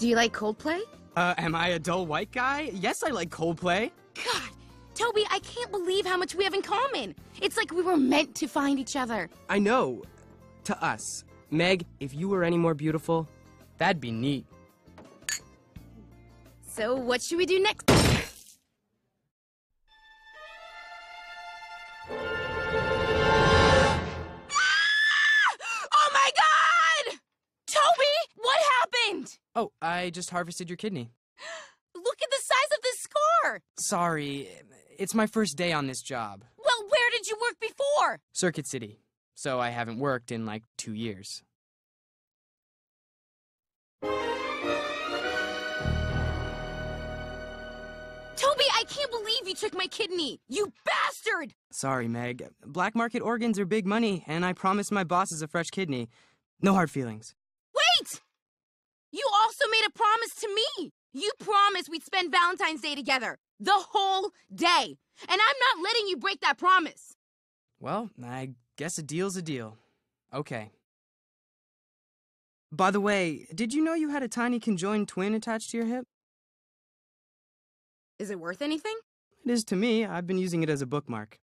Do you like Coldplay? Uh, am I a dull white guy? Yes, I like Coldplay. God, Toby, I can't believe how much we have in common. It's like we were meant to find each other. I know. To us. Meg, if you were any more beautiful, that'd be neat. So, what should we do next? Oh, I just harvested your kidney. Look at the size of this scar! Sorry, it's my first day on this job. Well, where did you work before? Circuit City. So I haven't worked in like two years. Toby, I can't believe you took my kidney! You bastard! Sorry, Meg. Black market organs are big money, and I promised my bosses a fresh kidney. No hard feelings. You also made a promise to me! You promised we'd spend Valentine's Day together. The whole day. And I'm not letting you break that promise. Well, I guess a deal's a deal. Okay. By the way, did you know you had a tiny conjoined twin attached to your hip? Is it worth anything? It is to me. I've been using it as a bookmark.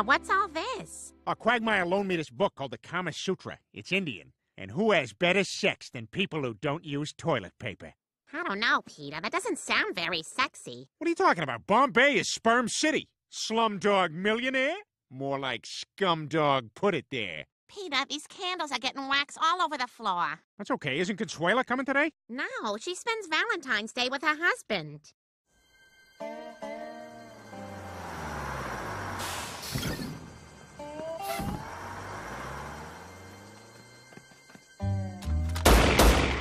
Peter, what's all this? A Quagmire loaned me this book called the Kama Sutra. It's Indian. And who has better sex than people who don't use toilet paper? I don't know, Peter. That doesn't sound very sexy. What are you talking about? Bombay is Sperm City. Slumdog millionaire? More like scumdog put it there. Peter, these candles are getting wax all over the floor. That's okay. Isn't Consuela coming today? No, she spends Valentine's Day with her husband.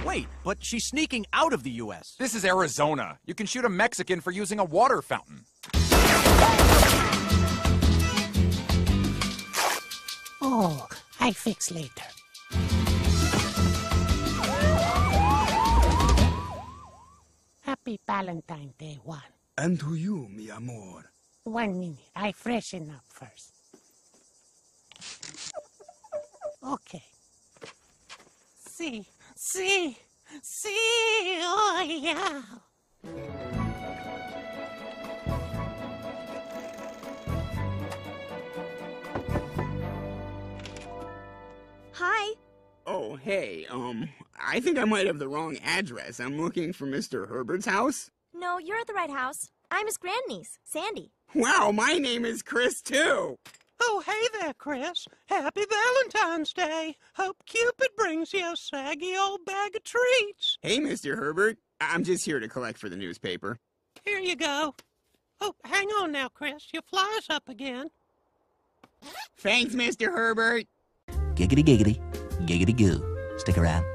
Wait, but she's sneaking out of the U.S. This is Arizona. You can shoot a Mexican for using a water fountain. Oh, I fix later. Happy Valentine Day one. And to you, mi amor. One minute, I freshen up first. Okay. See, see, see, oh yeah. Hi. Oh, hey, um, I think I might have the wrong address. I'm looking for Mr. Herbert's house. No, you're at the right house. I'm his grandniece, Sandy. Wow, my name is Chris, too. Oh, hey there, Chris. Happy Valentine's Day. Hope Cupid brings you a saggy old bag of treats. Hey, Mr. Herbert. I- I'm just here to collect for the newspaper. Here you go. Oh, hang on now, Chris. Your fly's up again. Thanks, Mr. Herbert. Giggity giggity, giggity goo. Stick around.